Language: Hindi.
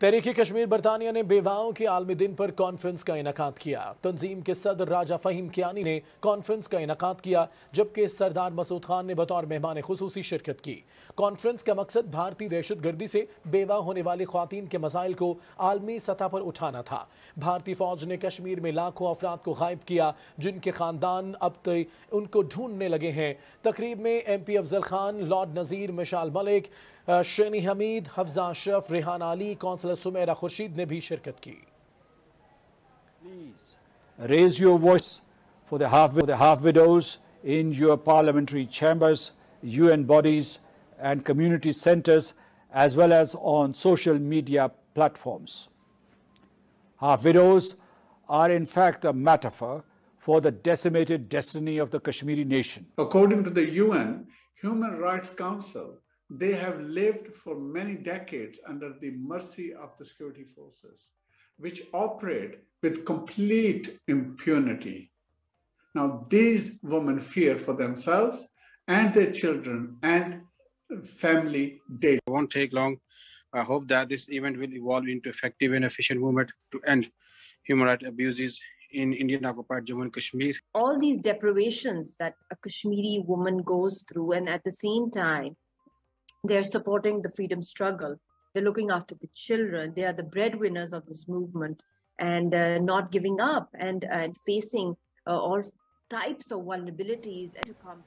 तहरीकी कश्मीर बरतानिया ने बेवाओं के आलमी दिन पर कॉन्फ्रेंस का इनका किया। तंजीम के सदर राजा फ़हीम कियानी ने कॉन्फ्रेंस का इनका किया, जबकि सरदार मसूद खान ने बतौर मेहमान खसूसी शिरकत की। कॉन्फ्रेंस का मकसद भारतीय दहशत गर्दी से बेवा होने वाली खातन के मसाइल को आलमी सतह पर उठाना था। भारतीय फौज ने कश्मीर में लाखों अफराद को गायब किया, जिनके खानदान अब तक उनको ढूँढने लगे हैं। तकरीब में M P Afzal Khan, Lord Nazir, Mishal Malik शेनी हमीद, हफ्जा अशरफ, रेहान अली काउंसलर सुमेरा खुर्शीद ने भी शिरकत की। Please raise your voice for the half the half widows in your parliamentary chambers UN bodies and community centres as well as on social media platforms half widows are in fact a matter for the decimated destiny of the Kashmiri nation. According to the UN human rights council they have lived for many decades under the mercy of the security forces, which operate with complete impunity. Now, these women fear for themselves and their children and family daily. It won't take long. I hope that this event will evolve into effective and efficient movement to end human rights abuses in Indian occupied Jammu and Kashmir. All these deprivations that a Kashmiri woman goes through, and at the same time, they're supporting the freedom struggle. They're looking after the children. They are the breadwinners of this movement and uh, not giving up and, and facing uh, all types of vulnerabilities to come.